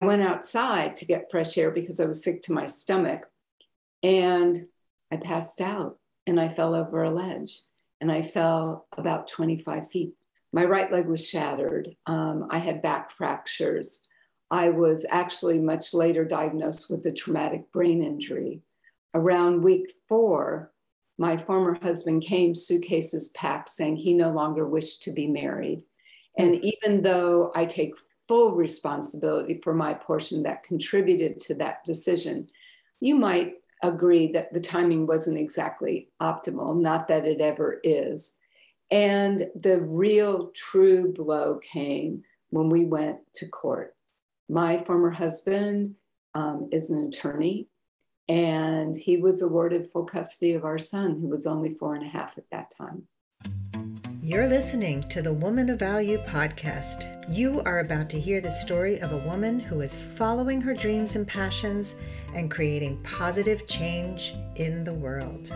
went outside to get fresh air because I was sick to my stomach. And I passed out and I fell over a ledge and I fell about 25 feet. My right leg was shattered. Um, I had back fractures. I was actually much later diagnosed with a traumatic brain injury. Around week four, my former husband came, suitcases packed, saying he no longer wished to be married. And even though I take full responsibility for my portion that contributed to that decision, you might agree that the timing wasn't exactly optimal, not that it ever is. And the real true blow came when we went to court. My former husband um, is an attorney, and he was awarded full custody of our son, who was only four and a half at that time. You're listening to the Woman of Value podcast. You are about to hear the story of a woman who is following her dreams and passions and creating positive change in the world.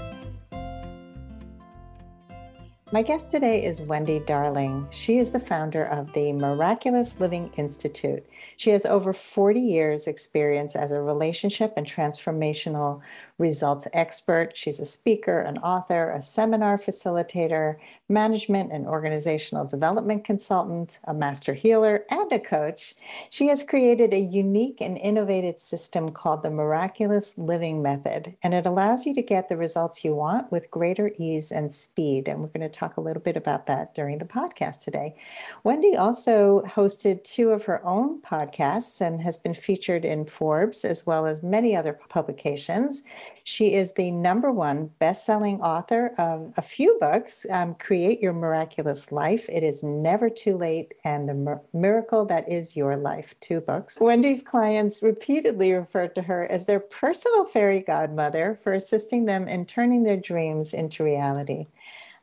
My guest today is Wendy Darling. She is the founder of the Miraculous Living Institute. She has over 40 years' experience as a relationship and transformational results expert. She's a speaker, an author, a seminar facilitator, management and organizational development consultant, a master healer, and a coach. She has created a unique and innovative system called the Miraculous Living Method, and it allows you to get the results you want with greater ease and speed. And we're going to talk a little bit about that during the podcast today. Wendy also hosted two of her own podcasts and has been featured in Forbes as well as many other publications. She is the number one best-selling author of a few books, um, Create Your Miraculous Life, It Is Never Too Late, and The Mir- Miracle That Is Your Life, two books. Wendy's clients repeatedly refer to her as their personal fairy godmother for assisting them in turning their dreams into reality.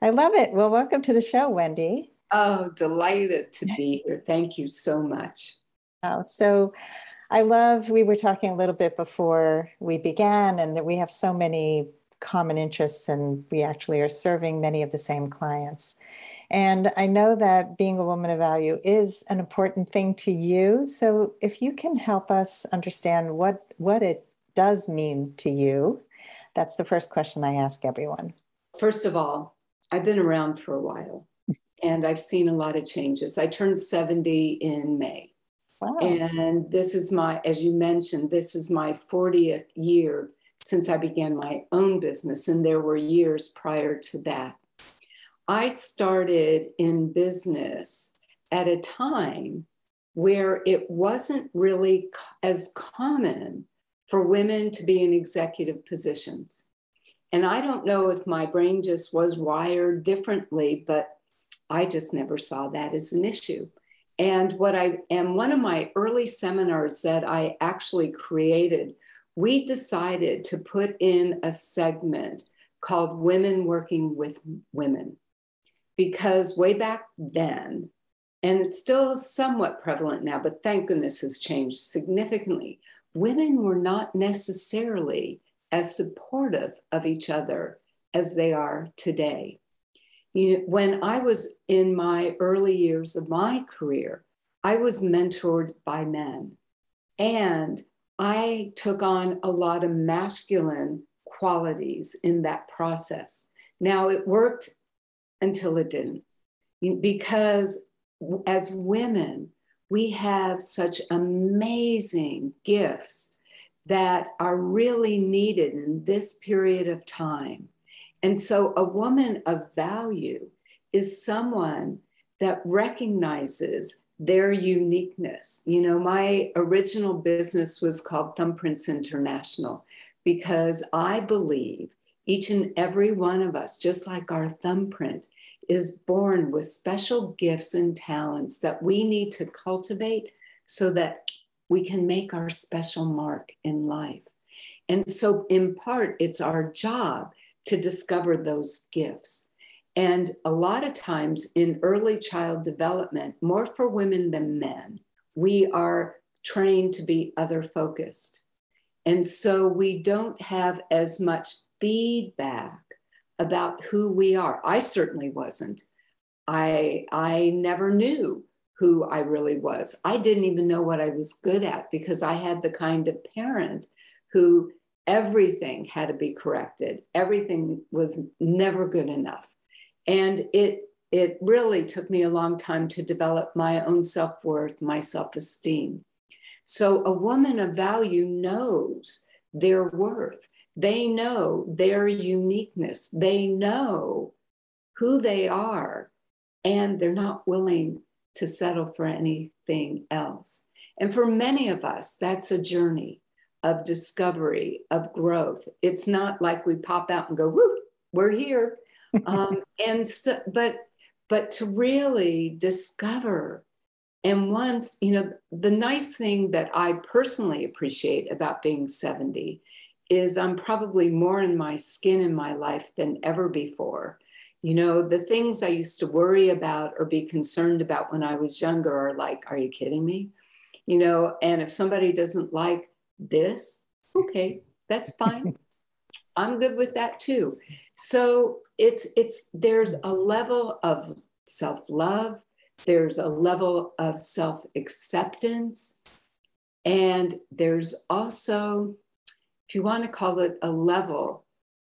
I love it. Well, welcome to the show, Wendy. Oh, delighted to be here. Thank you so much. Oh, so I love, we were talking a little bit before we began, and that we have so many common interests, and we actually are serving many of the same clients. And I know that being a woman of value is an important thing to you. So if you can help us understand what, what it does mean to you, that's the first question I ask everyone. First of all, I've been around for a while and I've seen a lot of changes. I turned 70 in May. Wow. And this is my, as you mentioned, this is my 40th year since I began my own business, and there were years prior to that. I started in business at a time where it wasn't really as common for women to be in executive positions. And I don't know if my brain just was wired differently, but I just never saw that as an issue. And what I and one of my early seminars that I actually created, we decided to put in a segment called Women Working with Women. Because way back then, and it's still somewhat prevalent now, but thank goodness has changed significantly. Women were not necessarily as supportive of each other as they are today. You know, when I was in my early years of my career, I was mentored by men. And I took on a lot of masculine qualities in that process. Now, it worked until it didn't, because as women, we have such amazing gifts that are really needed in this period of time. And so a woman of value is someone that recognizes their uniqueness. You know, my original business was called Thumbprints International because I believe each and every one of us, just like our thumbprint, is born with special gifts and talents that we need to cultivate so that we can make our special mark in life. And so, in part, it's our job to discover those gifts. And a lot of times in early child development, more for women than men, we are trained to be other focused. And so we don't have as much feedback about who we are. I certainly wasn't. I, I never knew who I really was. I didn't even know what I was good at because I had the kind of parent who everything had to be corrected. Everything was never good enough. And it it really took me a long time to develop my own self-worth, my self-esteem. So a woman of value knows their worth. They know their uniqueness. They know who they are and they're not willing to settle for anything else. And for many of us, that's a journey of discovery, of growth. It's not like we pop out and go, woo, we're here. um, and so, but, but to really discover and once, you know, the nice thing that I personally appreciate about being 70 is I'm probably more in my skin in my life than ever before. You know, the things I used to worry about or be concerned about when I was younger are like, are you kidding me? You know, and if somebody doesn't like this, okay, that's fine. I'm good with that too. So it's it's there's a level of self-love, there's a level of self-acceptance, and there's also, if you want to call it a level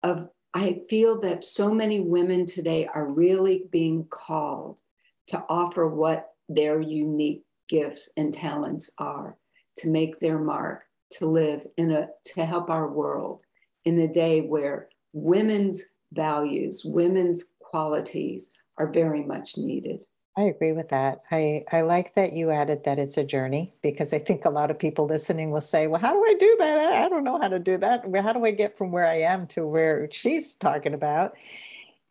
of I feel that so many women today are really being called to offer what their unique gifts and talents are, to make their mark, to live in a, to help our world in a day where women's values, women's qualities are very much needed. I agree with that. I, I like that you added that it's a journey because I think a lot of people listening will say, well, how do I do that? I, don't know how to do that. How do I get from where I am to where she's talking about?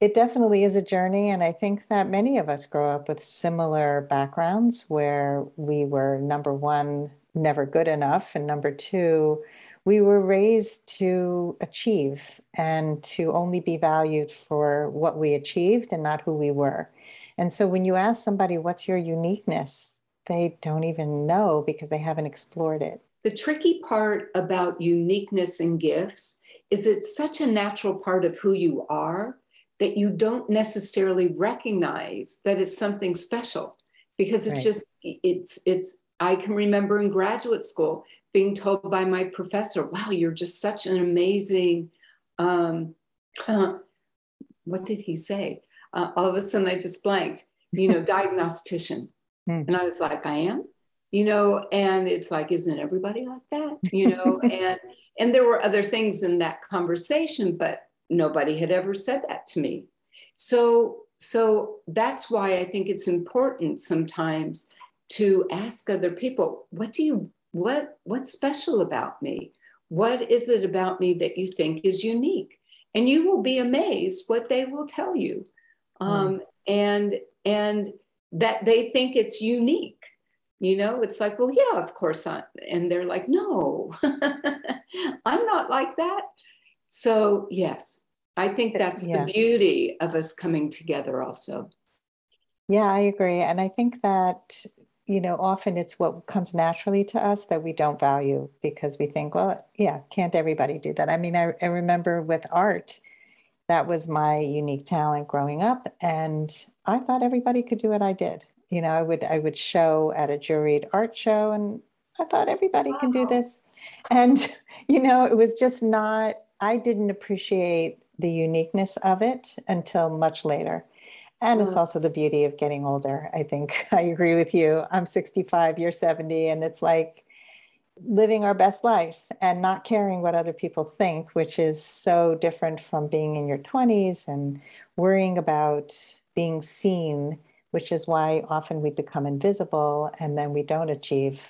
It definitely is a journey. And I think that many of us grow up with similar backgrounds where we were, number one, never good enough. And number two, we were raised to achieve and to only be valued for what we achieved and not who we were. And so when you ask somebody, what's your uniqueness? They don't even know because they haven't explored it. The tricky part about uniqueness and gifts is it's such a natural part of who you are that you don't necessarily recognize that it's something special because it's right. just it's it's I can remember in graduate school being told by my professor, wow, you're just such an amazing um, what did he say? uh, all of a sudden I just blanked, you know, diagnostician. Mm. And I was like, I am, you know, and it's like, isn't everybody like that? You know, and and there were other things in that conversation, but nobody had ever said that to me. So so that's why I think it's important sometimes to ask other people, what do you what what's special about me? What is it about me that you think is unique? And you will be amazed what they will tell you. Mm. um, and and that they think it's unique you know it's like well yeah of course not and they're like no i'm not like that so yes i think that's yeah. the beauty of us coming together also yeah i agree and i think that you know often it's what comes naturally to us that we don't value because we think well yeah can't everybody do that? I mean i, I remember with art that was my unique talent growing up and i thought everybody could do what i did. You know i would i would show at a juried art show and i thought everybody wow. can do this. And you know it was just not i didn't appreciate the uniqueness of it until much later and it's mm. also the beauty of getting older i think. I agree with you. I'm 65 you're 70 and it's like living our best life and not caring what other people think, which is so different from being in your 20s and worrying about being seen, which is why often we become invisible and then we don't achieve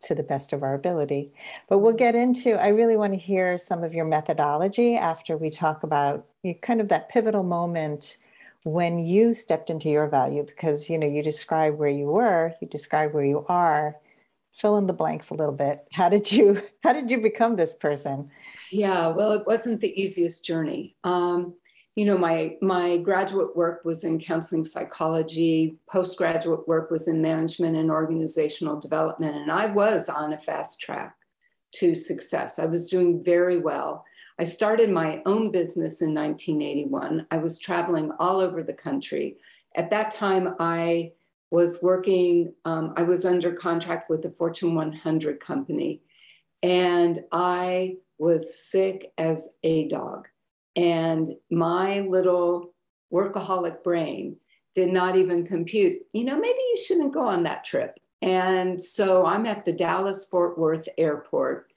to the best of our ability. But we'll get into, I really want to hear some of your methodology after we talk about kind of that pivotal moment when you stepped into your value because you know you describe where you were you describe where you are fill in the blanks a little bit. How did you how did you become this person? Yeah, well, it wasn't the easiest journey. Um, you know, my my graduate work was in counseling psychology. Postgraduate work was in management and organizational development, and I was on a fast track to success. I was doing very well. I started my own business in 1981. I was traveling all over the country. At that time, I was working, um, I was under contract with the Fortune 100 company, and I was sick as a dog. And my little workaholic brain did not even compute, you know, maybe you shouldn't go on that trip. And so I'm at the Dallas Fort Worth airport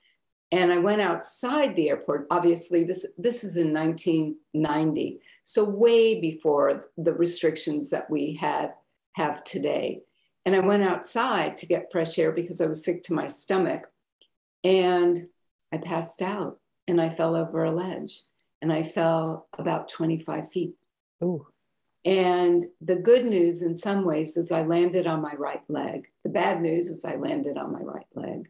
and I went outside the airport. Obviously, this, this is in 1990, so way before the restrictions that we had have today. And I went outside to get fresh air because I was sick to my stomach. And I passed out and I fell over a ledge and I fell about 25 feet. Ooh. And the good news in some ways is I landed on my right leg. The bad news is I landed on my right leg.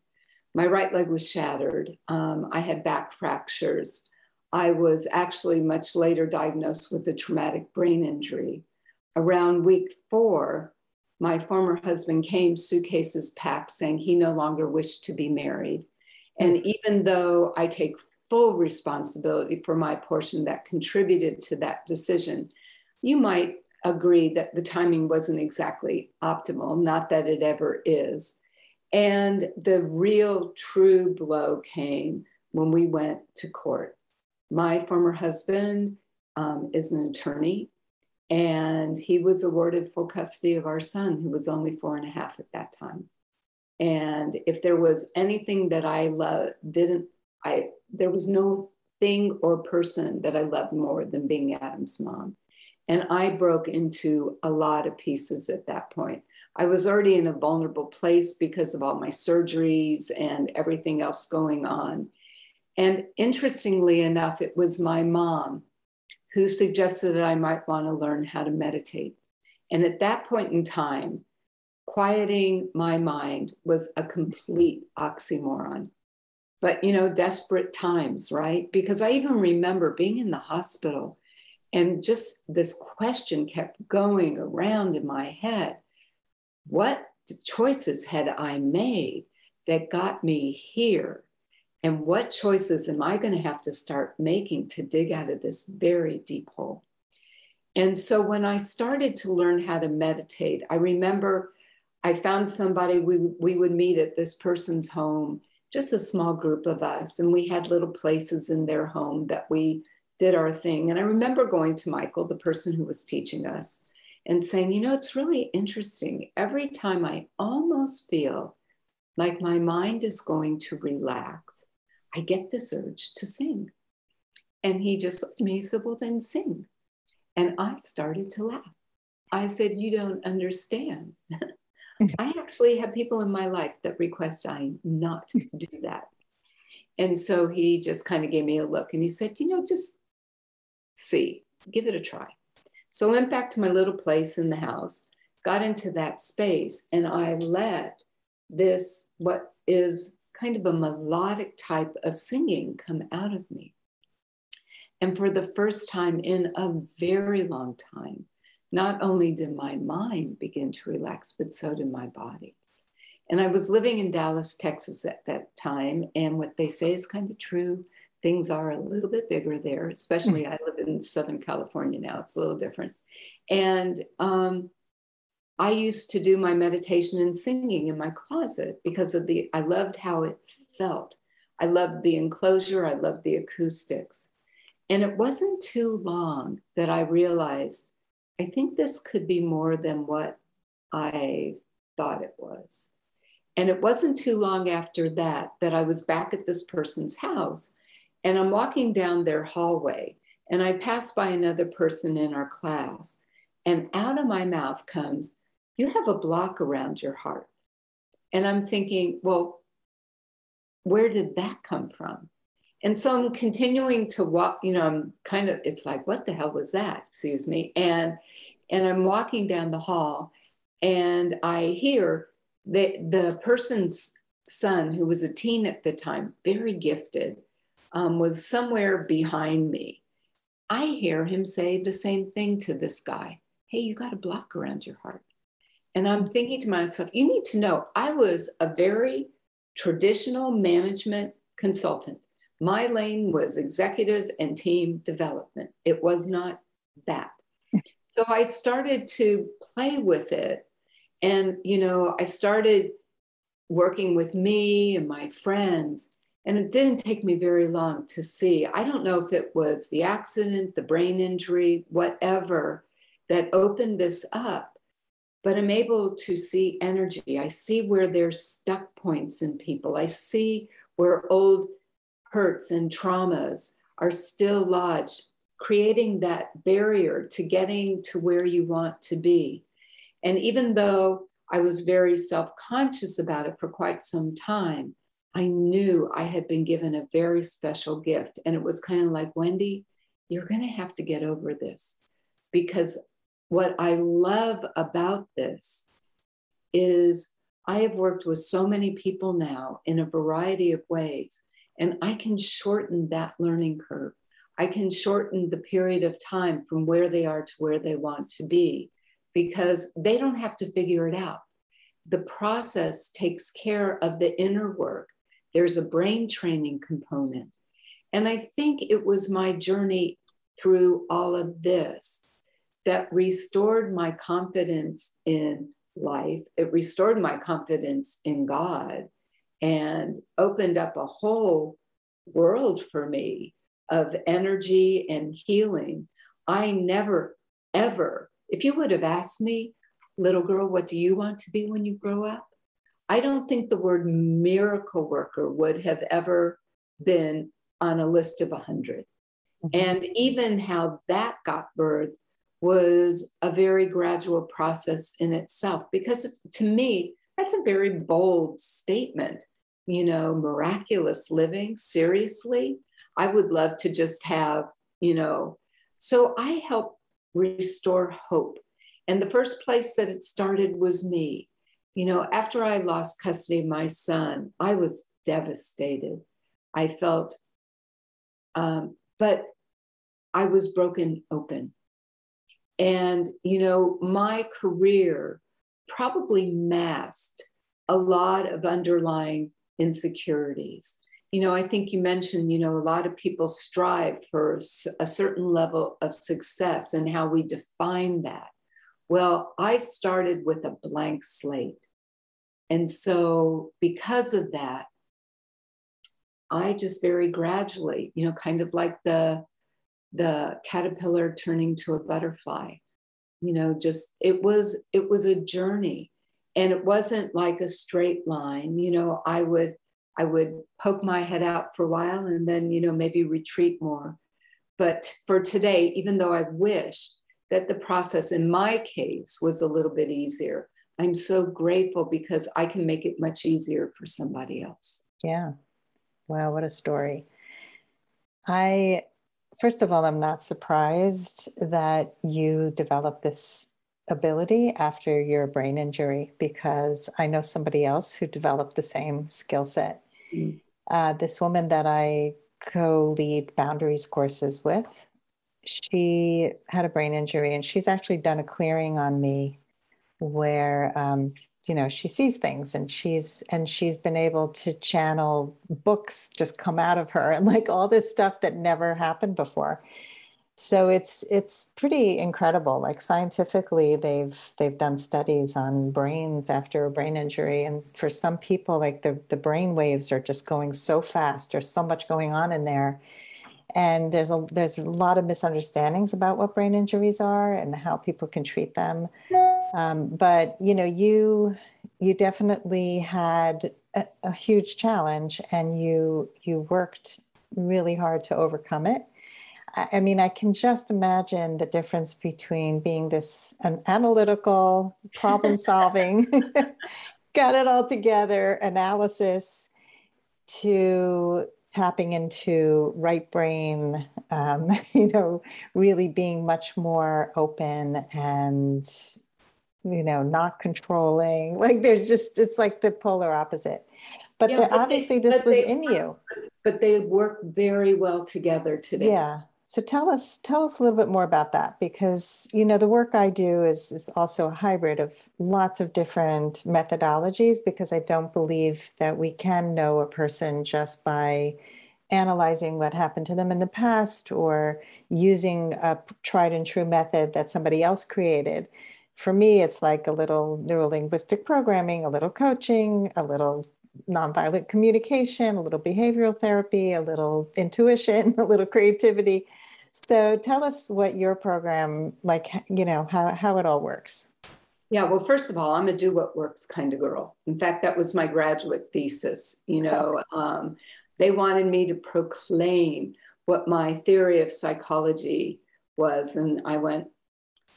My right leg was shattered. Um, I had back fractures. I was actually much later diagnosed with a traumatic brain injury. Around week four, my former husband came, suitcases packed, saying he no longer wished to be married. And hmm. even though I take full responsibility for my portion that contributed to that decision, you might agree that the timing wasn't exactly optimal, not that it ever is. And the real true blow came when we went to court. My former husband um, is an attorney, and he was awarded full custody of our son, who was only four and a half at that time. And if there was anything that I loved, didn't I? There was no thing or person that I loved more than being Adam's mom. And I broke into a lot of pieces at that point. I was already in a vulnerable place because of all my surgeries and everything else going on. And interestingly enough, it was my mom who suggested that I might want to learn how to meditate. And at that point in time, quieting my mind was a complete oxymoron. But, you know, desperate times, right? Because I even remember being in the hospital and just this question kept going around in my head what choices had I made that got me here? And what choices am I going to have to start making to dig out of this very deep hole? And so when I started to learn how to meditate, I remember I found somebody, we, we would meet at this person's home, just a small group of us, and we had little places in their home that we did our thing. And I remember going to Michael, the person who was teaching us, and saying, you know, it's really interesting. Every time I almost feel like my mind is going to relax, I get this urge to sing. And he just looked at me, he said, well, then sing. And I started to laugh. I said, you don't understand. I actually have people in my life that request I not do that. And so he just kind of gave me a look and he said, you know, just see, give it a try. So I went back to my little place in the house, got into that space, and I let this, what is kind of a melodic type of singing, come out of me. And for the first time in a very long time, not only did my mind begin to relax, but so did my body. And I was living in Dallas, Texas at that time. And what they say is kind of true. Things are a little bit bigger there, especially I live Southern California now. It's a little different. And um, I used to do my meditation and singing in my closet because of the, I loved how it felt. I loved the enclosure, I loved the acoustics. And it wasn't too long that I realized I think this could be more than what I thought it was. And it wasn't too long after that that I was back at this person's house and I'm walking down their hallway and I pass by another person in our class and out of my mouth comes, You have a block around your heart. And I'm thinking, Well, where did that come from? And so I'm continuing to walk, you know, I'm kind of, it's like, what the hell was that? Excuse me. And and I'm walking down the hall and I hear that the person's son, who was a teen at the time, very gifted, um, was somewhere behind me. I hear him say the same thing to this guy Hey, you got a block around your heart. And I'm thinking to myself, you need to know I was a very traditional management consultant. My lane was executive and team development. It was not that. so I started to play with it And, you know, I started working with me and my friends, and it didn't take me very long to see. I don't know if it was the accident, the brain injury, whatever that opened this up, but I'm able to see energy. I see where there's stuck points in people. I see where old hurts and traumas are still lodged, creating that barrier to getting to where you want to be. And even though I was very self conscious about it for quite some time, I knew I had been given a very special gift. And it was kind of like, Wendy, you're going to have to get over this. Because what I love about this is I have worked with so many people now in a variety of ways, and I can shorten that learning curve. I can shorten the period of time from where they are to where they want to be because they don't have to figure it out. The process takes care of the inner work. There's a brain training component. And I think it was my journey through all of this that restored my confidence in life. It restored my confidence in God and opened up a whole world for me of energy and healing. I never, ever if you would have asked me, little girl, what do you want to be when you grow up? I don't think the word miracle worker would have ever been on a list of 100. Mm-hmm. And even how that got birthed was a very gradual process in itself, because to me, that's a very bold statement. You know, miraculous living, seriously, I would love to just have, you know. So I help restore hope. And the first place that it started was me. You know, after I lost custody of my son, I was devastated. I felt, um, but I was broken open. And, you know, my career probably masked a lot of underlying insecurities you know, I think you mentioned, you know, a lot of people strive for a certain level of success and how we define that. Well, I started with a blank slate. And so, because of that, I just very gradually, you know, kind of like the the caterpillar turning to a butterfly, you know, just it was it was a journey, and it wasn't like a straight line. You know, I would I would poke my head out for a while and then, you know, maybe retreat more. But for today, even though I wish that the process in my case was a little bit easier, I'm so grateful because I can make it much easier for somebody else. Yeah. Wow, what a story. I, first of all, I'm not surprised that you developed this ability after your brain injury because I know somebody else who developed the same skill set. Mm. Uh, this woman that I co lead boundaries courses with, she had a brain injury and she's actually done a clearing on me where um, you know she sees things and she's and she's been able to channel books just come out of her and like all this stuff that never happened before. So it's it's pretty incredible. Like scientifically they've they've done studies on brains after a brain injury and for some people like the the brain waves are just going so fast. There's so much going on in there. And there's a there's a lot of misunderstandings about what brain injuries are and how people can treat them um, but you know you you definitely had a, a huge challenge and you you worked really hard to overcome it. I mean, I can just imagine the difference between being this an analytical, problem solving, got it all together analysis to tapping into right brain, um, you know, really being much more open and, you know, not controlling. Like there's just, it's like the polar opposite. But, yeah, but obviously, they, this was they, in you. But they work very well together today. Yeah. So tell us tell us a little bit more about that because you know the work I do is is also a hybrid of lots of different methodologies because I don't believe that we can know a person just by analyzing what happened to them in the past or using a tried and true method that somebody else created for me, it's like a little neurolinguistic programming, a little coaching, a little nonviolent communication, a little behavioral therapy, a little intuition, a little creativity. So tell us what your program, like, you know, how, how it all works. Yeah, well, first of all, I'm a do what works kind of girl. In fact, that was my graduate thesis. You know, um, they wanted me to proclaim what my theory of psychology was. And I went,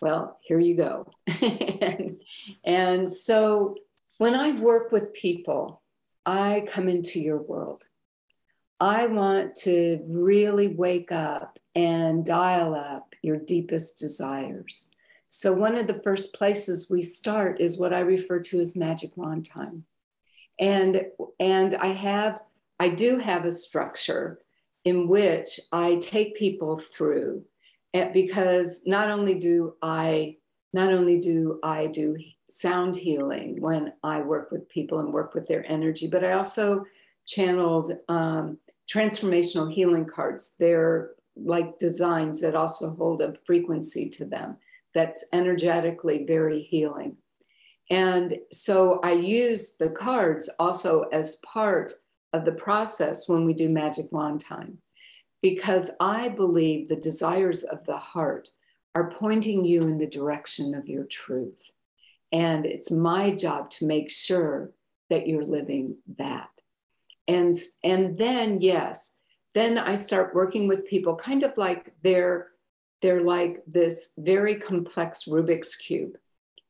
well, here you go. and, and so when I work with people, I come into your world. I want to really wake up and dial up your deepest desires. So, one of the first places we start is what I refer to as magic wand time. And, and I have, I do have a structure in which I take people through because not only do I, not only do I do sound healing when I work with people and work with their energy, but I also channeled um, transformational healing cards. They're like designs that also hold a frequency to them that's energetically very healing. And so I use the cards also as part of the process when we do Magic Wand Time, because I believe the desires of the heart are pointing you in the direction of your truth. And it's my job to make sure that you're living that. And, and then, yes, then I start working with people kind of like they're they're like this very complex Rubik's Cube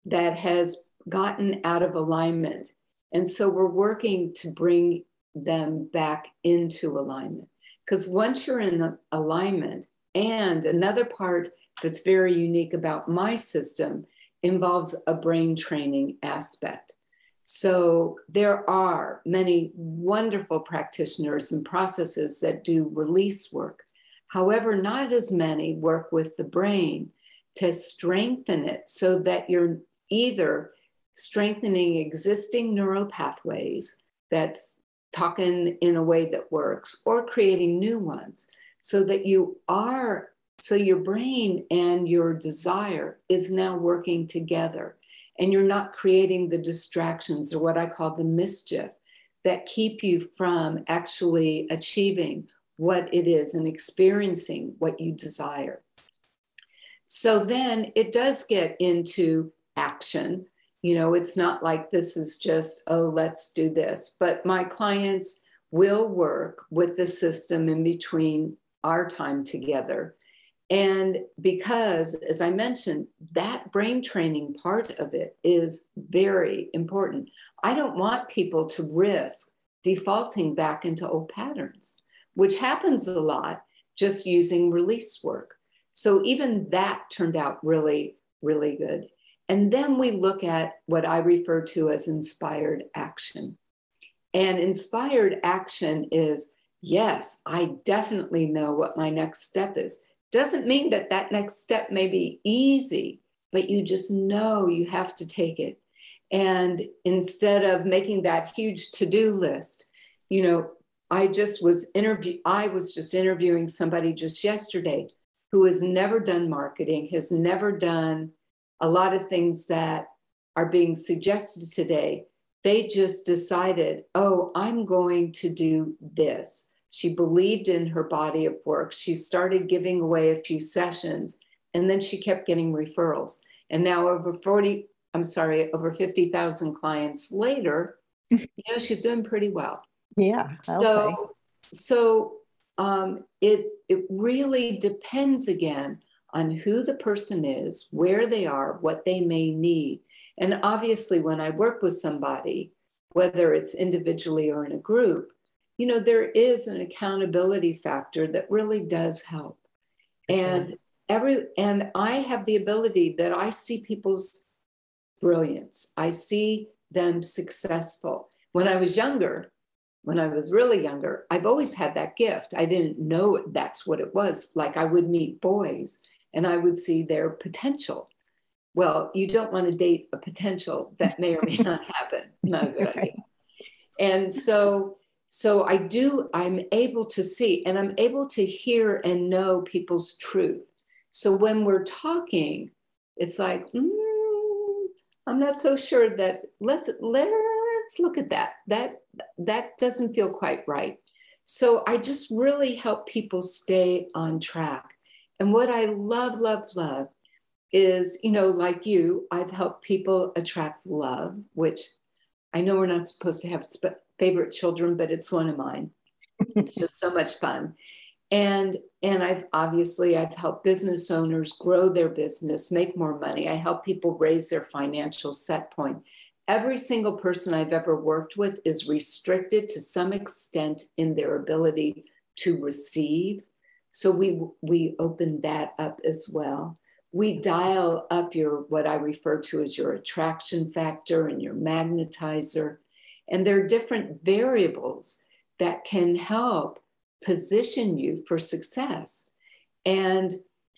that has gotten out of alignment. And so we're working to bring them back into alignment. Because once you're in alignment, and another part that's very unique about my system involves a brain training aspect. So there are many wonderful practitioners and processes that do release work However, not as many work with the brain to strengthen it so that you're either strengthening existing neural pathways that's talking in a way that works or creating new ones so that you are so your brain and your desire is now working together and you're not creating the distractions or what I call the mischief that keep you from actually achieving what it is and experiencing what you desire. So then it does get into action. You know, it's not like this is just, oh, let's do this. But my clients will work with the system in between our time together. And because, as I mentioned, that brain training part of it is very important. I don't want people to risk defaulting back into old patterns which happens a lot just using release work. So even that turned out really, really good. And then we look at what I refer to as inspired action. And inspired action is yes, I definitely know what my next step is. Doesn't mean that that next step may be easy, but you just know you have to take it. And instead of making that huge to do list, you know, I just was interview I was just interviewing somebody just yesterday who has never done marketing, has never done a lot of things that are being suggested today. They just decided, "Oh, I'm going to do this." She believed in her body of work. She started giving away a few sessions and then she kept getting referrals. And now over 40, I'm sorry, over 50,000 clients later, you know, she's doing pretty well. Yeah. I'll so, say. so um, it it really depends again on who the person is, where they are, what they may need. And obviously, when I work with somebody, whether it's individually or in a group, you know, there is an accountability factor that really does help. And every and I have the ability that I see people's brilliance. I see them successful. When I was younger, when I was really younger, I've always had that gift. I didn't know that's what it was. Like I would meet boys and I would see their potential. Well, you don't want to date a potential that may or may not happen. Not a good idea. And so, so I do, I'm able to see and I'm able to hear and know people's truth. So when we're talking, it's like, mm, I'm not so sure that let's let's look at that. That that doesn't feel quite right. So I just really help people stay on track. And what I love, love, love is, you know, like you, I've helped people attract love, which I know we're not supposed to have favorite children, but it's one of mine. it's just so much fun. And and I've obviously I've helped business owners grow their business, make more money. I help people raise their financial set point. Every single person I've ever worked with is restricted to some extent in their ability to receive. So we we open that up as well. We dial up your what I refer to as your attraction factor and your magnetizer. And there are different variables that can help position you for success. And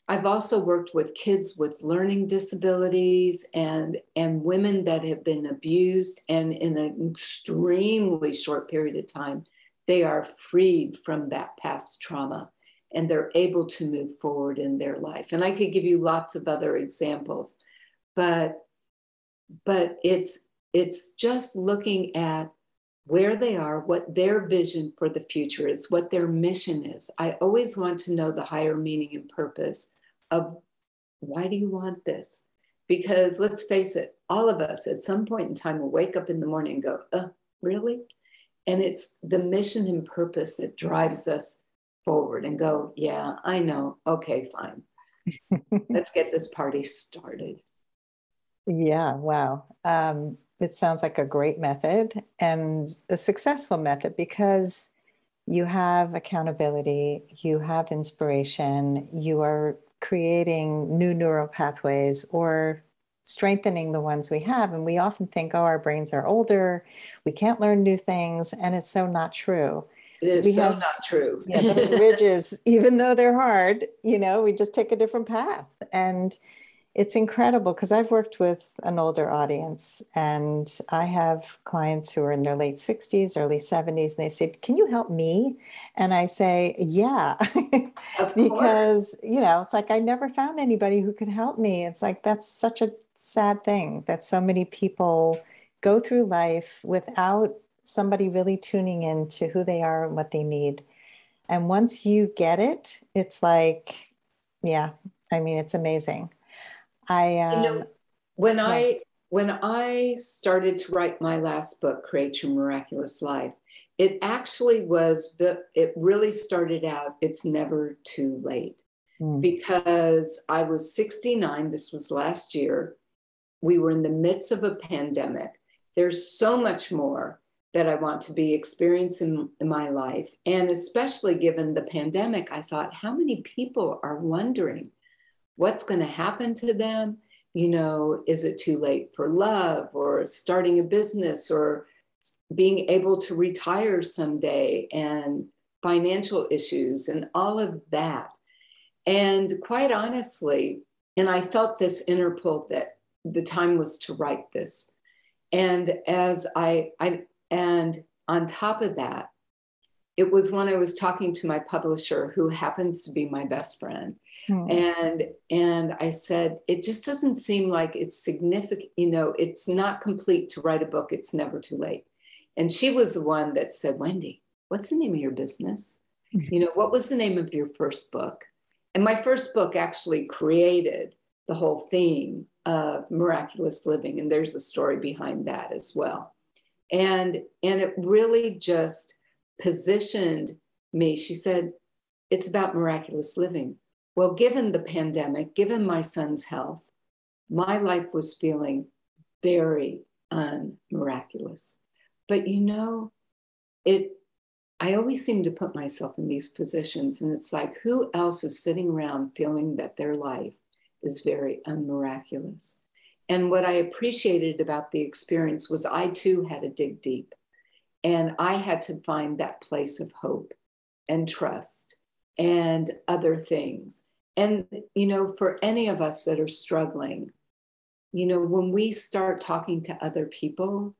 I've also worked with kids with learning disabilities and, and women that have been abused. And in an extremely short period of time, they are freed from that past trauma and they're able to move forward in their life. And I could give you lots of other examples, but but it's it's just looking at where they are, what their vision for the future is, what their mission is. I always want to know the higher meaning and purpose of why do you want this? Because let's face it, all of us at some point in time will wake up in the morning and go, uh, really? And it's the mission and purpose that drives us forward and go, yeah, I know. Okay, fine. Let's get this party started. Yeah, wow. Um, it sounds like a great method and a successful method because you have accountability, you have inspiration, you are creating new neural pathways or strengthening the ones we have. And we often think, oh, our brains are older, we can't learn new things. And it's so not true. It is we so have, not true. yeah, those ridges, even though they're hard, you know, we just take a different path. And it's incredible because I've worked with an older audience and I have clients who are in their late 60s, early 70s, and they say, Can you help me? And I say, Yeah, because, you know, it's like I never found anybody who could help me. It's like that's such a sad thing that so many people go through life without somebody really tuning in to who they are and what they need. And once you get it, it's like, yeah, I mean, it's amazing. I um, you know, um, when yeah. I when I started to write my last book, Create Your Miraculous Life, it actually was it really started out it's never too late mm. because I was 69 this was last year we were in the midst of a pandemic there's so much more that I want to be experiencing in my life. And especially given the pandemic I thought how many people are wondering what's going to happen to them? You know is it too late for love or starting a business or being able to retire someday and financial issues and all of that? And quite honestly and i felt this inner pull that the time was to write this. And as i i and on top of that it was when i was talking to my publisher who happens to be my best friend Hmm. And and I said, it just doesn't seem like it's significant, you know, it's not complete to write a book, it's never too late. And she was the one that said, Wendy, what's the name of your business? you know, what was the name of your first book? And my first book actually created the whole theme of miraculous living. And there's a story behind that as well. And and it really just positioned me. She said, it's about miraculous living well, given the pandemic, given my son's health, my life was feeling very unmiraculous. But you know, it I always seem to put myself in these positions, and it's like, who else is sitting around feeling that their life is very unmiraculous? And what I appreciated about the experience was I too had to dig deep. And I had to find that place of hope and trust and other things. And, you know, for any of us that are struggling, you know, when we start talking to other people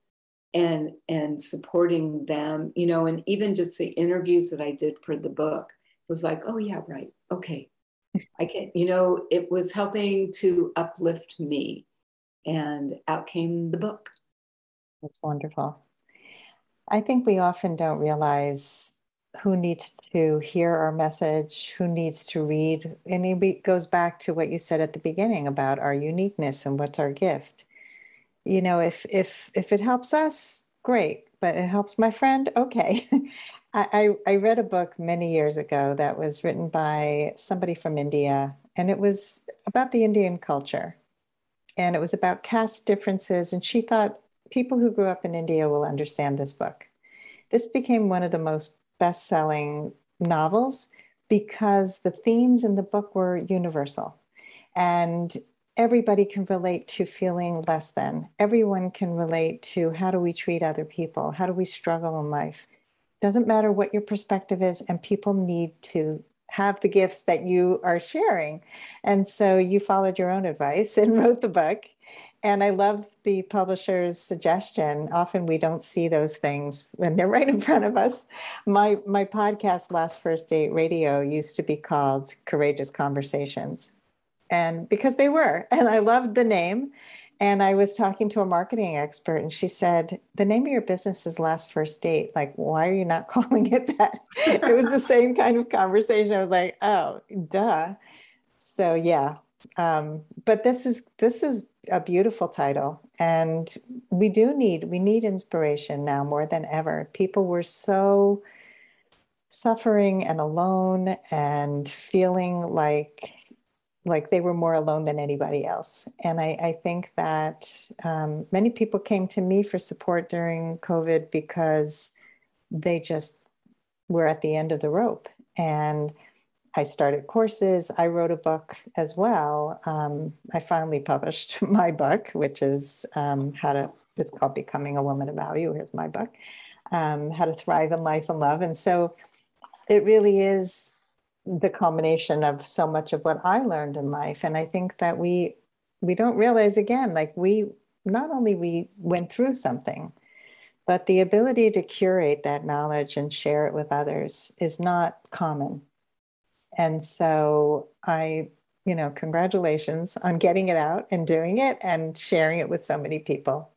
and and supporting them, you know, and even just the interviews that I did for the book was like, oh yeah, right. Okay. I can't. you know, it was helping to uplift me. And out came the book. That's wonderful. I think we often don't realize who needs to hear our message, who needs to read. And it goes back to what you said at the beginning about our uniqueness and what's our gift. You know, if if if it helps us, great. But it helps my friend, okay. I, I read a book many years ago that was written by somebody from India, and it was about the Indian culture. And it was about caste differences. And she thought people who grew up in India will understand this book. This became one of the most best selling novels because the themes in the book were universal. And everybody can relate to feeling less than. Everyone can relate to how do we treat other people? How do we struggle in life? Doesn't matter what your perspective is, and people need to have the gifts that you are sharing. And so you followed your own advice and wrote the book. And I love the publisher's suggestion. Often we don't see those things when they're right in front of us. My my podcast, Last First Date Radio, used to be called Courageous Conversations. And because they were, and I loved the name. And I was talking to a marketing expert, and she said, The name of your business is Last First Date. Like, why are you not calling it that? it was the same kind of conversation. I was like, Oh, duh. So, yeah. Um, but this is this is a beautiful title and we do need we need inspiration now more than ever people were so suffering and alone and feeling like like they were more alone than anybody else. And I, I think that um, many people came to me for support during COVID because they just were at the end of the rope. And I started courses. I wrote a book as well. Um, I finally published my book, which is um, how to, it's called Becoming a Woman of Value. Here's my book, um, How to Thrive in Life and Love. And so it really is the culmination of so much of what I learned in life. And I think that we we don't realize again, like we not only we went through something, but the ability to curate that knowledge and share it with others is not common. And so I, you know, congratulations on getting it out and doing it and sharing it with so many people.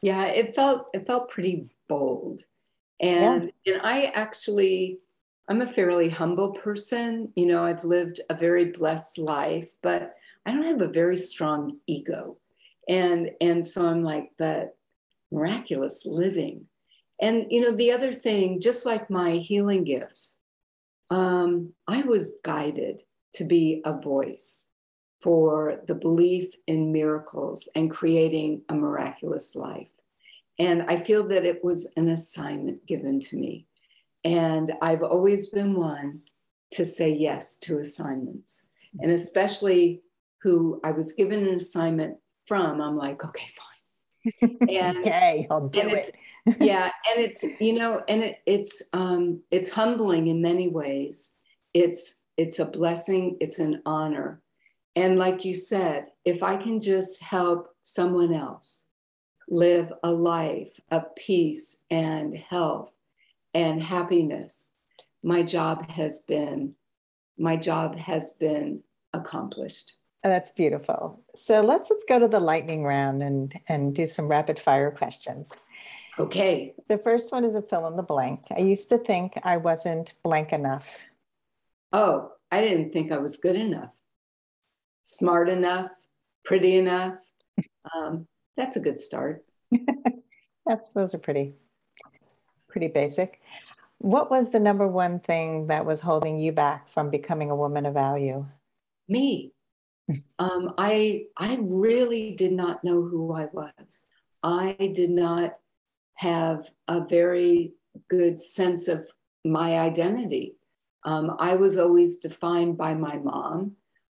Yeah, it felt it felt pretty bold. And yeah. and I actually I'm a fairly humble person. You know, I've lived a very blessed life, but I don't have a very strong ego. And and so I'm like, but miraculous living. And you know, the other thing, just like my healing gifts, um, I was guided to be a voice for the belief in miracles and creating a miraculous life. And I feel that it was an assignment given to me. And I've always been one to say yes to assignments. And especially who I was given an assignment from, I'm like, okay, fine. And okay, I'll do it. yeah, and it's you know, and it, it's um, it's humbling in many ways. It's it's a blessing. It's an honor. And like you said, if I can just help someone else live a life of peace and health and happiness, my job has been my job has been accomplished. Oh, that's beautiful. So let's let's go to the lightning round and and do some rapid fire questions. Okay. The first one is a fill in the blank. I used to think I wasn't blank enough. Oh, I didn't think I was good enough, smart enough, pretty enough. Um, that's a good start. that's those are pretty pretty basic. What was the number one thing that was holding you back from becoming a woman of value? Me. um, I I really did not know who I was. I did not have a very good sense of my identity. Um, I was always defined by my mom,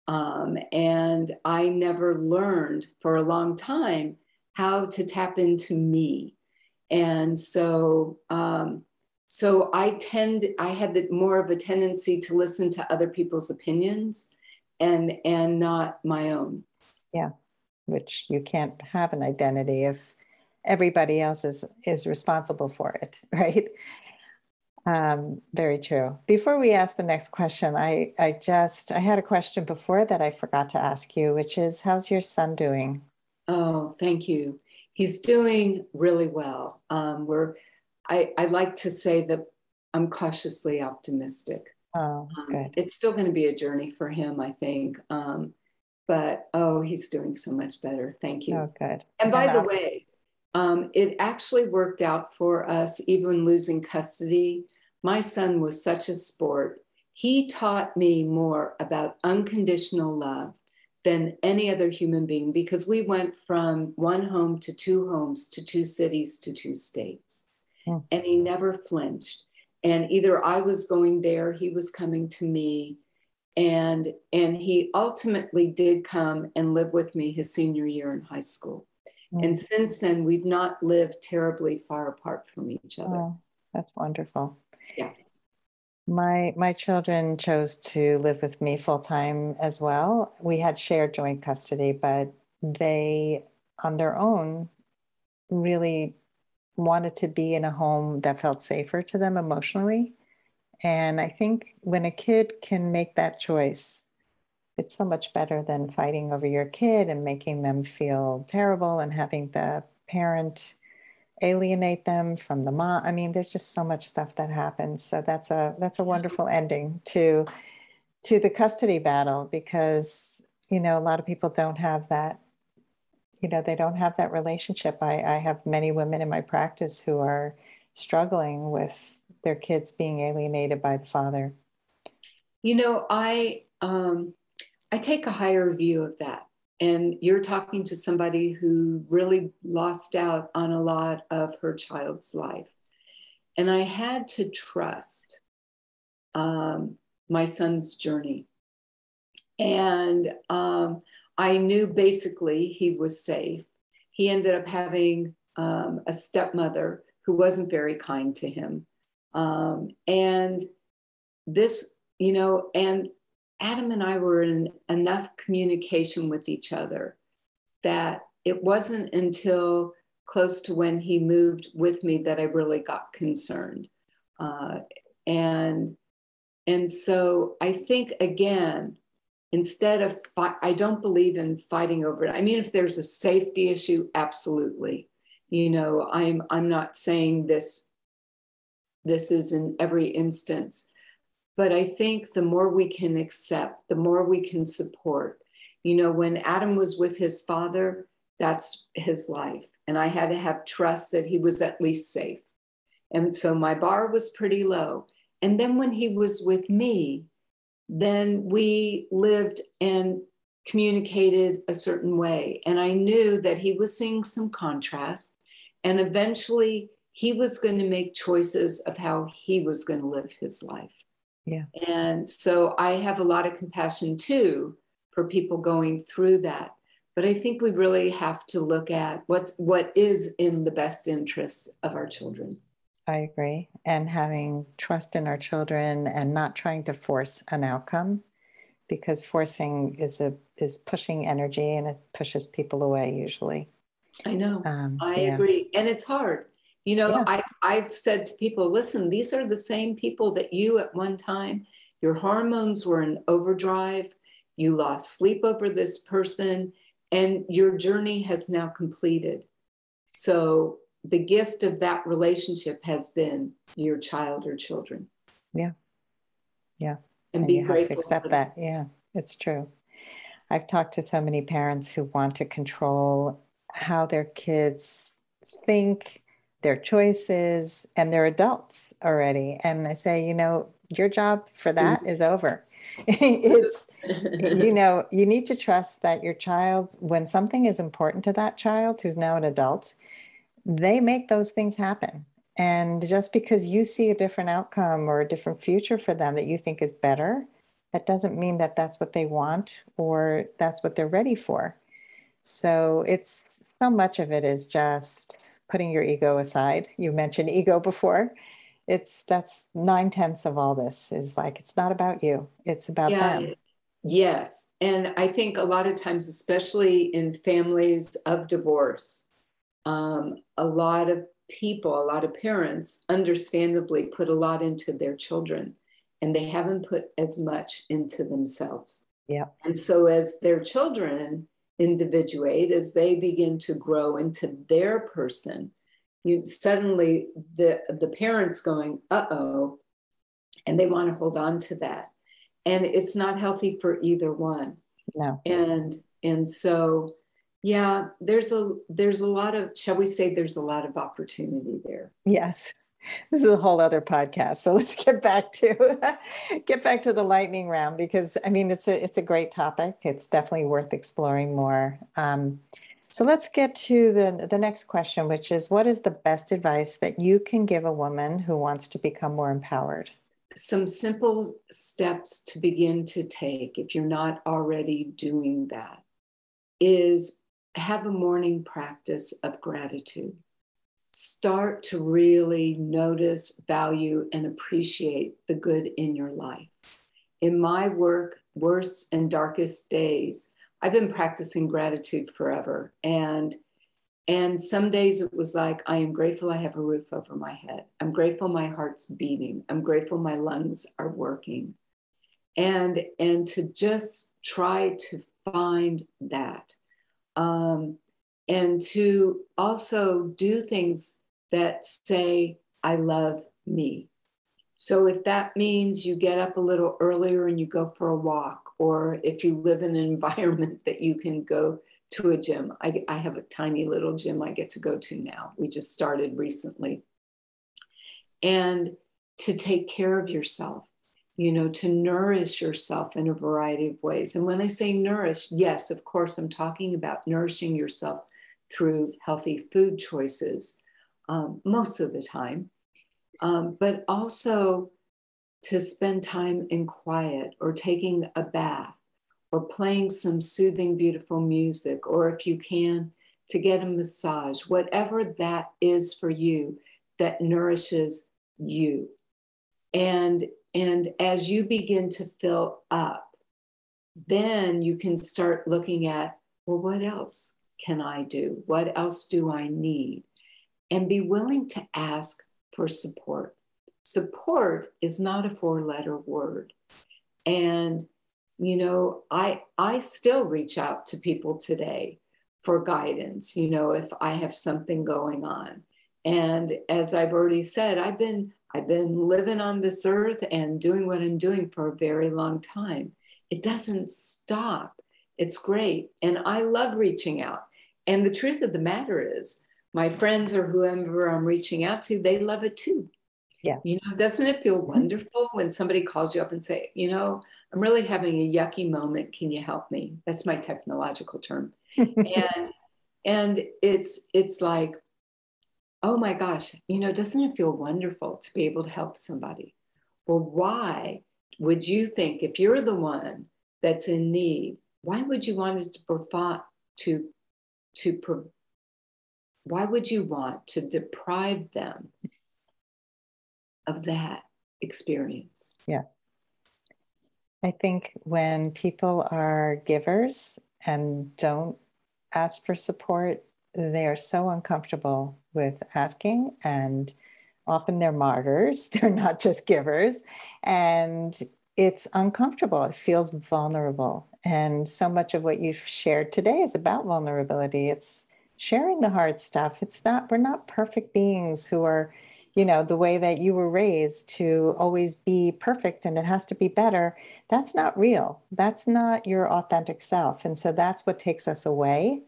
um, and I never learned for a long time how to tap into me and so um, so i tend i had the, more of a tendency to listen to other people's opinions and and not my own. Yeah which you can't have an identity if everybody else is is responsible for it right? Um, very true. Before we ask the next question i i just i had a question before that i forgot to ask you which is how's your son doing? Oh Oh, thank you. He's doing really well. Um, we're, I, I like to say that I'm cautiously optimistic. Oh, um, it's still going to be a journey for him, I think. Um, but oh, he's doing so much better. Thank you. Oh, good. And by the way, um, it actually worked out for us, even losing custody. My son was such a sport. He taught me more about unconditional love than any other human being because we went from one home to two homes to two cities to two states. Mm. And he never flinched. And either I was going there, he was coming to me. And, and he ultimately did come and live with me his senior year in high school. Mm. And since then, we've not lived terribly far apart from each other. Oh, that's wonderful. My my children chose to live with me full time as well. We had shared joint custody, but they on their own really wanted to be in a home that felt safer to them emotionally. And I think when a kid can make that choice, it's so much better than fighting over your kid and making them feel terrible and having the parent alienate them from the mom. I mean, there's just so much stuff that happens. So that's a that's a wonderful ending to to the custody battle because you know a lot of people don't have that. You know, they don't have that relationship. I, I have many women in my practice who are struggling with their kids being alienated by the father. You know, I um, I take a higher view of that and you're talking to somebody who really lost out on a lot of her child's life. And I had to trust um, my son's journey. And um, I knew basically he was safe. He ended up having um, a stepmother who wasn't very kind to him. Um, and this, you know, and Adam and I were in enough communication with each other that it wasn't until close to when he moved with me that I really got concerned. Uh, and and so I think again, instead of fi- I don't believe in fighting over it. I mean, if there's a safety issue, absolutely. You know, I'm I'm not saying this this is in every instance, but I think the more we can accept, the more we can support. You know, when Adam was with his father, that's his life. And I had to have trust that he was at least safe. And so my bar was pretty low. And then when he was with me, then we lived and communicated a certain way. And I knew that he was seeing some contrast. And eventually he was going to make choices of how he was going to live his life. Yeah. And so I have a lot of compassion too for people going through that. But I think we really have to look at what's what is in the best interests of our children. I agree. And having trust in our children and not trying to force an outcome because forcing is a is pushing energy and it pushes people away usually. I know. Um, I yeah. agree. And it's hard. You know, yeah. I, I've said to people, listen, these are the same people that you at one time, your hormones were in overdrive, you lost sleep over this person, and your journey has now completed. So the gift of that relationship has been your child or children. Yeah. Yeah. And, and be grateful. accept that. that. Yeah, it's true. I've talked to so many parents who want to control how their kids think their choices and they're adults already and i say you know your job for mm. that is over. It's you know you need to trust that your child when something is important to that child who's now an adult they make those things happen and just because you see a different outcome or a different future for them that you think is better that doesn't mean that that's what they want or that's what they're ready for. So it's so much of it is just putting your ego aside. You mentioned ego before. It's that's nine tenths of all this is like it's not about you, it's about yeah, them. Yes. And I think a lot of times, especially in families of divorce, um, a lot of people, a lot of parents, understandably put a lot into their children and they haven't put as much into themselves. Yeah. And so, as their children individuate, as they begin to grow into their person, you suddenly the the parents going, uh-oh, and they want to hold on to that. And it's not healthy for either one. No. And and so yeah, there's a there's a lot of shall we say there's a lot of opportunity there. Yes this is a whole other podcast so let's get back to get back to the lightning round because i mean it's a it's a great topic. It's definitely worth exploring more. Um, so let's get to the the next question which is what is the best advice that you can give a woman who wants to become more empowered? Some simple steps to begin to take if you're not already doing that is have a morning practice of gratitude start to really notice, value, and appreciate the good in your life. In my work, worst and darkest days, I've been practicing gratitude forever. And and some days it was like, I am grateful I have a roof over my head. I'm grateful my heart's beating. I'm grateful my lungs are working. And, and to just try to find that. Um, and to also do things that say, I love me. So if that means you get up a little earlier and you go for a walk, or if you live in an environment that you can go to a gym, I, I have a tiny little gym I get to go to now. We just started recently. And to take care of yourself, you know, to nourish yourself in a variety of ways. And when I say nourish, yes, of course, I'm talking about nourishing yourself through healthy food choices um, most of the time, um, but also to spend time in quiet or taking a bath or playing some soothing, beautiful music, or if you can, to get a massage, whatever that is for you that nourishes you. And, and as you begin to fill up, then you can start looking at, well, what else? Can I do? What else do I need? And be willing to ask for support. Support is not a four letter word. And, you know, I, I still reach out to people today for guidance, you know, if I have something going on. And as I've already said, I've been I've been living on this earth and doing what I'm doing for a very long time. It doesn't stop. It's great. And I love reaching out. And the truth of the matter is, my friends or whoever I'm reaching out to, they love it too. Yeah. You know, doesn't it feel mm-hmm. wonderful when somebody calls you up and say, you know, I'm really having a yucky moment. Can you help me? That's my technological term. and and it's it's like, oh my gosh, you know, doesn't it feel wonderful to be able to help somebody? Well, why would you think if you're the one that's in need, why would you want to provide to to pro- why would you want to deprive them of that experience? Yeah. I think when people are givers and don't ask for support they are so uncomfortable with asking and often they're martyrs they're not just givers. And it's uncomfortable it feels vulnerable and so much of what you've shared today is about vulnerability. It's sharing the hard stuff. It's not, we're not perfect beings who are, you know, the way that you were raised to always be perfect and it has to be better. That's not real. That's not your authentic self. And so that's what takes us away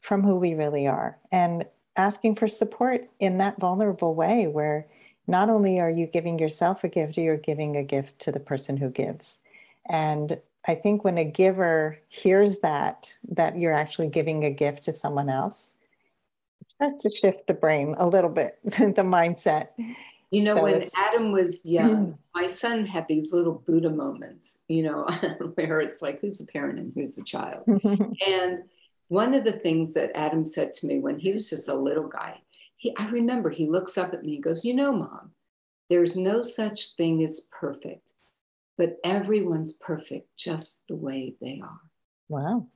from who we really are. And asking for support in that vulnerable way where not only are you giving yourself a gift, you're giving a gift to the person who gives. And I think when a giver hears that, that you're actually giving a gift to someone else, that's to shift the brain a little bit, the mindset. You know, so when Adam was young, mm. my son had these little Buddha moments, you know, where it's like, who's the parent and who's the child? and one of the things that Adam said to me when he was just a little guy, he, I remember he looks up at me and goes, You know, mom, there's no such thing as perfect but everyone's perfect just the way they are. Wow.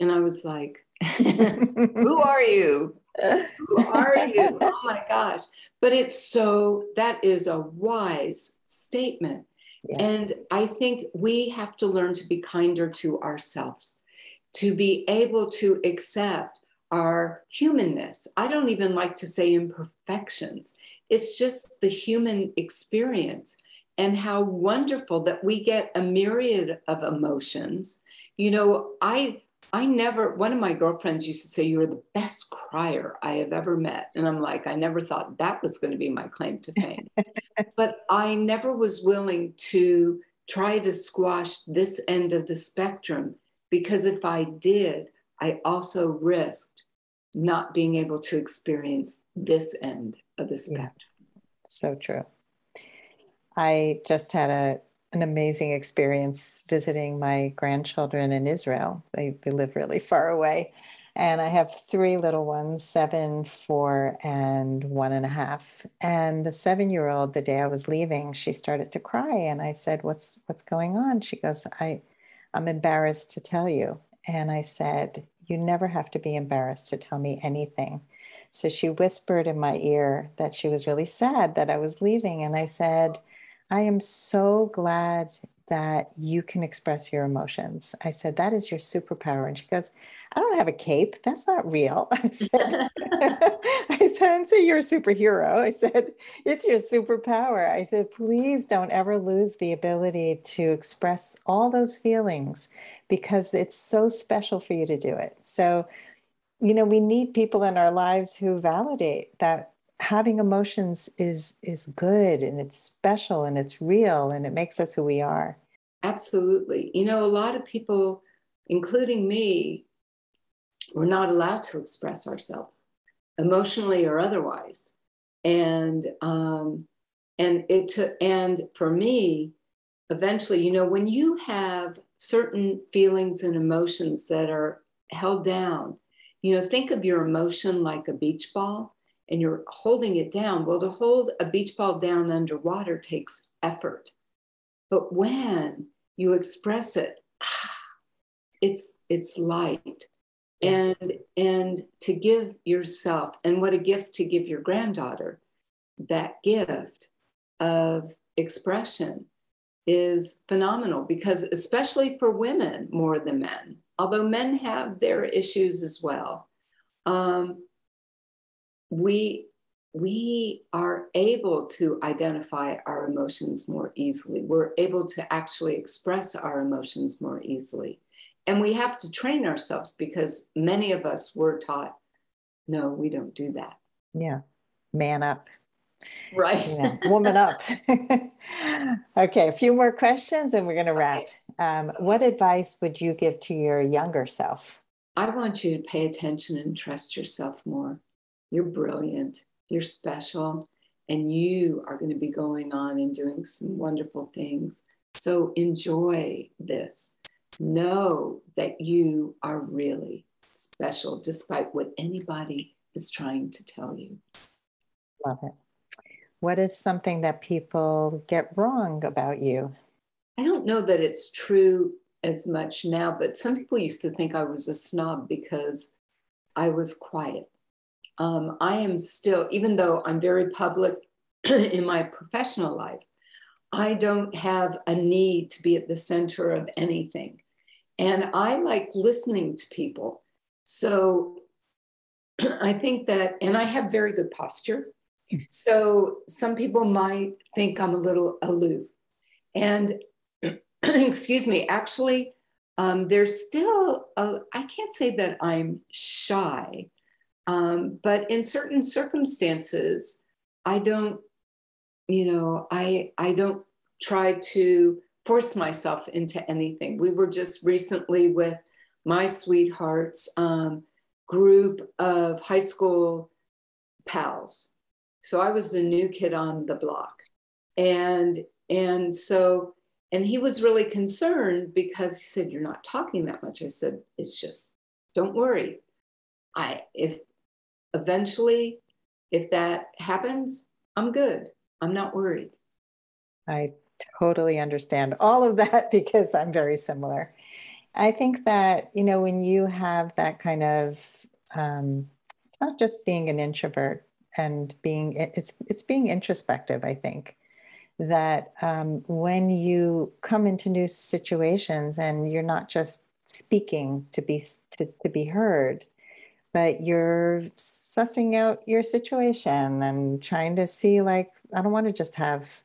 And I was like, who are you? Who are you? Oh my gosh. But it's so, that is a wise statement. Yeah. And I think we have to learn to be kinder to ourselves. to be able to accept our humanness. I don't even like to say imperfections. It's just the human experience and how wonderful that we get a myriad of emotions. You know, I I never one of my girlfriends used to say you're the best crier I have ever met and I'm like I never thought that was going to be my claim to fame. but I never was willing to try to squash this end of the spectrum because if I did, I also risked not being able to experience this end of the spectrum. Yeah. So true. I just had a an amazing experience visiting my grandchildren in Israel. They, they live really far away. And I have three little ones seven, four, and one and a half. And the seven year old, the day I was leaving, she started to cry. And I said, What's what's going on? She goes, I, I'm embarrassed to tell you. And I said, You never have to be embarrassed to tell me anything. So she whispered in my ear that she was really sad that I was leaving. And I said, I am so glad that you can express your emotions. I said, That is your superpower. And she goes, I don't have a cape. That's not real. I said, I said, say you're a superhero. I said, It's your superpower. I said, Please don't ever lose the ability to express all those feelings because it's so special for you to do it. So, you know, we need people in our lives who validate that having emotions is is good and it's special and it's real and it makes us who we are absolutely you know a lot of people including me we're not allowed to express ourselves emotionally or otherwise and um and it took and for me eventually you know when you have certain feelings and emotions that are held down you know think of your emotion like a beach ball and you're holding it down. Well, to hold a beach ball down underwater takes effort. But when you express it, it's it's light. And and to give yourself, and what a gift to give your granddaughter, that gift of expression is phenomenal because especially for women more than men, although men have their issues as well. Um, we we are able to identify our emotions more easily. We're able to actually express our emotions more easily. And we have to train ourselves because many of us were taught, no, we don't do that. Yeah. Man up. Right. Yeah. Woman up. okay. A few more questions and we're going to wrap. Okay. Um, what advice would you give to your younger self? I want you to pay attention and trust yourself more. You're brilliant, you're special, and you are going to be going on and doing some wonderful things. So enjoy this. Know that you are really special, despite what anybody is trying to tell you. Love it. What is something that people get wrong about you? I don't know that it's true as much now, but some people used to think I was a snob because I was quiet um, I am still, even though I'm very public in my professional life, I don't have a need to be at the center of anything. And I like listening to people. So I think that, and I have very good posture. So some people might think I'm a little aloof. And excuse me, actually, um, there's still, I can't say that I'm shy, um, but in certain circumstances, I don't, you know, I I don't try to force myself into anything. We were just recently with my sweethearts um, group of high school pals. So I was the new kid on the block, and and so and he was really concerned because he said, "You're not talking that much." I said, "It's just don't worry. I if eventually, if that happens, I'm good. I'm not worried. I totally understand all of that because I'm very similar. I think that, you know, when you have that kind of, um, it's not just being an introvert and being, it's, it's being introspective, I think that um, when you come into new situations and you're not just speaking to be to, to be heard but you're sussing out your situation and trying to see like i don't want to just have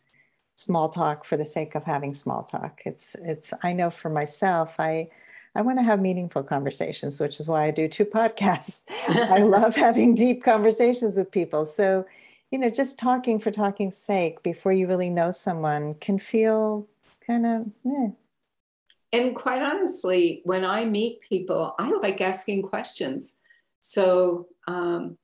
small talk for the sake of having small talk it's it's i know for myself i i want to have meaningful conversations which is why i do two podcasts i love having deep conversations with people so you know just talking for talking's sake before you really know someone can feel kind of eh. and quite honestly when i meet people i like asking questions so, um,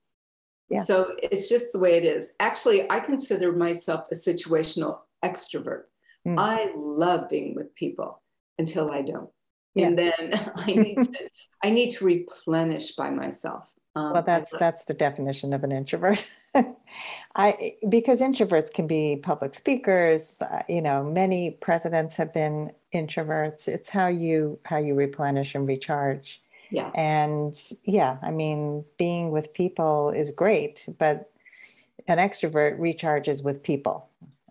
yeah. so it's just the way it is. Actually, I consider myself a situational extrovert. Mm. I love being with people until I don't. Yeah. And then I need to I need to replenish by myself. Um, well, that's that's the definition of an introvert. I because introverts can be public speakers. Uh, you know, many presidents have been introverts. It's how you how you replenish and recharge. Yeah. And yeah, I mean, being with people is great, but an extrovert recharges with people.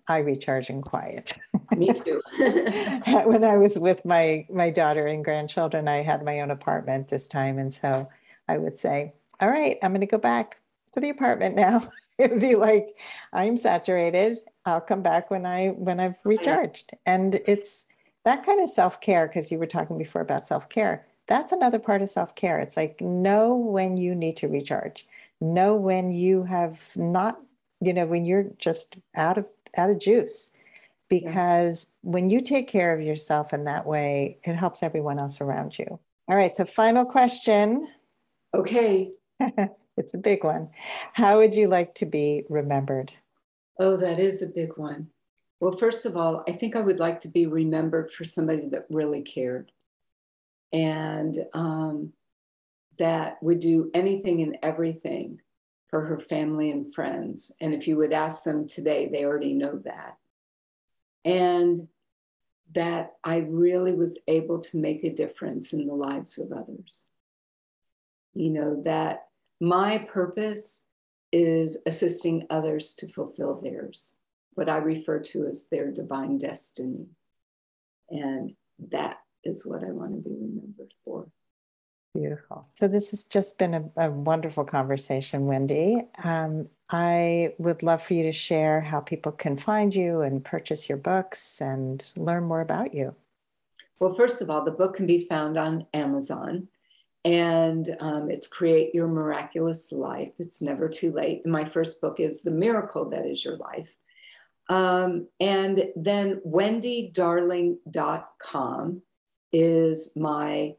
I recharge in quiet. Me too. when I was with my my daughter and grandchildren, I had my own apartment this time, and so I would say, "All right, I'm going to go back to the apartment now." it would be like, "I'm saturated. I'll come back when I when I've recharged." And it's that kind of self care because you were talking before about self care that's another part of self care. It's like know when you need to recharge, know when you have not, you know, when you're just out of out of juice. Because yeah. when you take care of yourself in that way, it helps everyone else around you. All right. So, final question. Okay. it's a big one. How would you like to be remembered? Oh, that is a big one. Well, first of all, I think I would like to be remembered for somebody that really cared and um, that would do anything and everything for her family and friends. And if you would ask them today, they already know that. And that I really was able to make a difference in the lives of others. You know, that my purpose is assisting others to fulfill theirs, what I refer to as their divine destiny. And that is what I want to be remembered for. Beautiful. So, this has just been a, a wonderful conversation, Wendy. Um, I would love for you to share how people can find you and purchase your books and learn more about you. Well, first of all, the book can be found on Amazon and um, it's Create Your Miraculous Life. It's never too late. My first book is The Miracle That Is Your Life. Um, and then wendydarling.com is my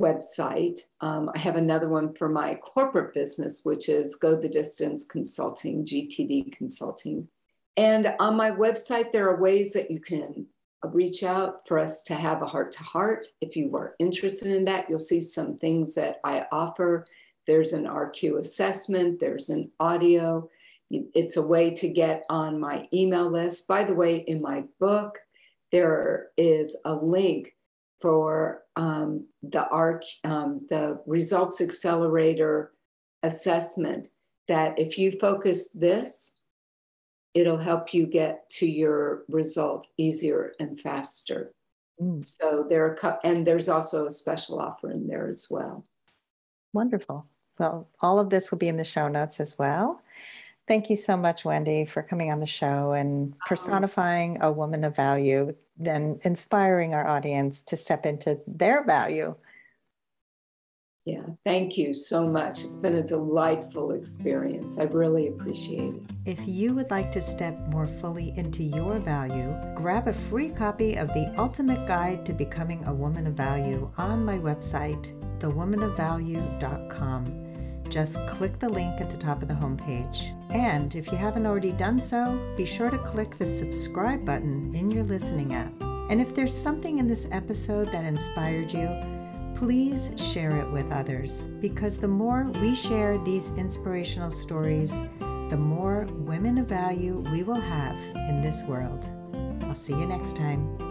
website. Um, I have another one for my corporate business, which is Go the Distance Consulting, GTD Consulting. And on my website, there are ways that you can reach out for us to have a heart to heart. If you are interested in that, you'll see some things that I offer. There's an RQ assessment, there's an audio. It's a way to get on my email list. By the way, in my book, there is a link for um, the ARC, um, the results accelerator assessment that if you focus this, it'll help you get to your result easier and faster. Mm. So there are, and there's also a special offer in there as well. Wonderful. Well, all of this will be in the show notes as well. Thank you so much, Wendy, for coming on the show and oh. personifying a woman of value and inspiring our audience to step into their value. Yeah, thank you so much. It's been a delightful experience. I really appreciate it. If you would like to step more fully into your value, grab a free copy of The Ultimate Guide to Becoming a Woman of Value on my website, thewomanofvalue.com. Just click the link at the top of the homepage. And if you haven't already done so, be sure to click the subscribe button in your listening app. And if there's something in this episode that inspired you, please share it with others because the more we share these inspirational stories, the more women of value we will have in this world. I'll see you next time.